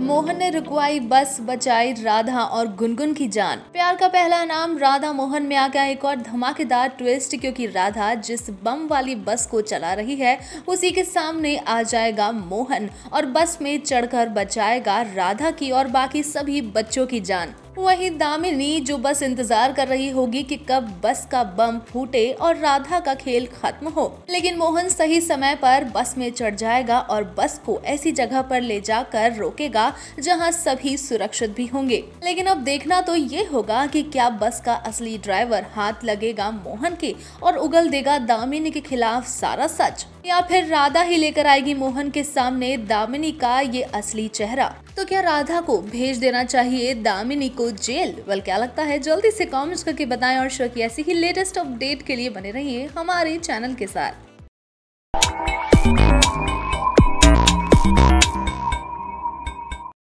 मोहन ने रुकवाई बस बचाई राधा और गुनगुन की जान। प्यार का पहला नाम राधा मोहन में आ गया। एक और धमाकेदार ट्विस्ट क्योंकि राधा जिस बम वाली बस को चला रही है, उसी के सामने आ जाएगा मोहन और बस में चढ़कर बचाएगा राधा की और बाकी सभी बच्चों की जान। वहीं दामिनी, जो बस इंतज़ार कर रही होगी कि कब बस का बम फूटे और राधा का खेल खत्म हो। लेकिन मोहन सही समय पर बस में चढ़ जाएगा और बस को ऐसी जगह पर ले जाकर रोकेगा, जहाँ सभी सुरक्षित भी होंगे। लेकिन अब देखना तो ये होगा कि क्या बस का असली ड्राइवर हाथ लगेगा मोहन के और उगल देगा दामिनी के खिलाफ सारा सच, या फिर राधा ही लेकर आएगी मोहन के सामने दामिनी का ये असली चेहरा। तो क्या राधा को भेज देना चाहिए दामिनी को को जेल वेल क्या लगता है? जल्दी से कॉमेंट करके बताएँ और शो की ऐसी ही लेटेस्ट अपडेट के लिए बने रहिए हमारे चैनल के साथ।